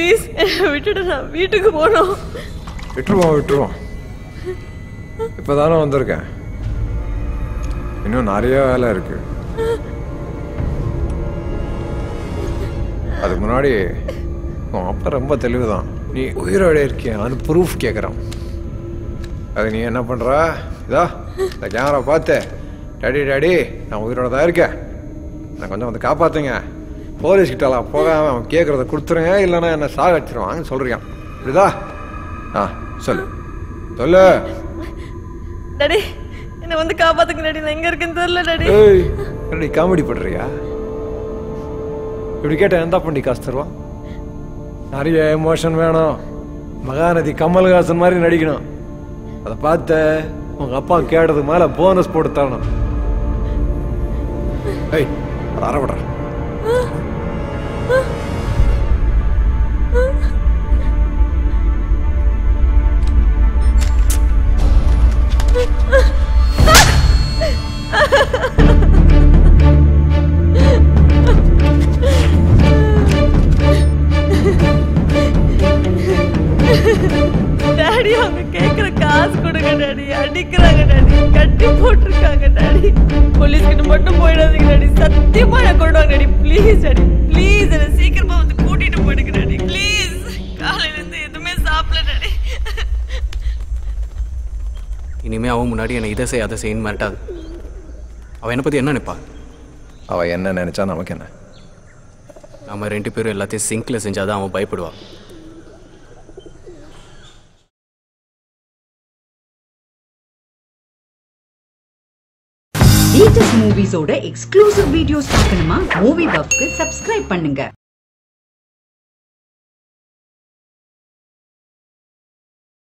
Please விட்டுட்டு நான் வீட்டுக்கு போகணும். விட்டுருவோம் விட்டுருவோம் இப்போதானே வந்திருக்கேன். இன்னும் நிறைய வேலை இருக்கு. அதுக்கு முன்னாடி உன் அப்பா ரொம்ப தெளிவு தான் நீ உயிரோட இருக்கிய? அது ப்ரூஃப் கேட்குறான் அது நீ என்ன பண்ணுற இதா இந்த கேமரா பார்த்து டாடி டாடி நான் உயிரோட தான் இருக்கேன். நான் கொஞ்சம் வந்து காப்பாற்றுங்க போலீஸ் கிட்டலாம் போகாம அவன் கேட்குறத கொடுத்துருங்க இல்லைன்னா என்ன சாக வச்சிருவான்னு சொல்றியான். புரியுதா? ஆ சொல்லு. சொல்லு. டாடி என்னை வந்து காப்பாத்துங்க டாடி நான் எங்க இருக்கேன்னு தெரியல டாடி என்னடி காமெடி பண்றியா? இப்படி கேட்ட எந்த பண்ணி காசு தருவான்? நிறைய எமோஷன் வேணும். மகாநதி கமல்ஹாசன் மாதிரி நடிக்கணும். அதை பார்த்த உங்க அப்பா கேட்டது மேல போனஸ் போட்டு தரணும். ஏய் அதை அறவிடுற டாடி அவங்க கேக்குற காசு கொடுங்க டாடி. அடிக்கிறாங்க டாடி. கட்டி போட்டிருக்காங்க டாடி. போலீஸ் கிட்ட மட்டும் போயிடாதீங்க டாடி. சத்தியமா நான் கொண்டு வாங்க டாடி. Please daddy. ப்ளீஸ் என்ன சீக்கிரமா வந்து கூட்டிட்டு போயிடுங்க டாடி. ப்ளீஸ் காலையில இருந்து எதுவுமே சாப்பிடல டாடி. இனிமே அவன் முன்னாடி என்னை இதை செய் அதை செய்யன்னு மிரட்டாது. அவன் என்னை பற்றி என்ன நினைப்பா? அவ என்ன நினைச்சா நமக்கு என்ன? நம்ம ரெண்டு பேரும் எல்லாத்தையும் சிங்கில் செஞ்சாதான் அவன் பயப்படுவான். லேட்டஸ்ட் மூவிஸோட எக்ஸ்க்ளூசிவ் வீடியோஸ் பார்க்கணுமா? மூவி பஃப்க்கு சப்ஸ்கிரைப் பண்ணுங்க.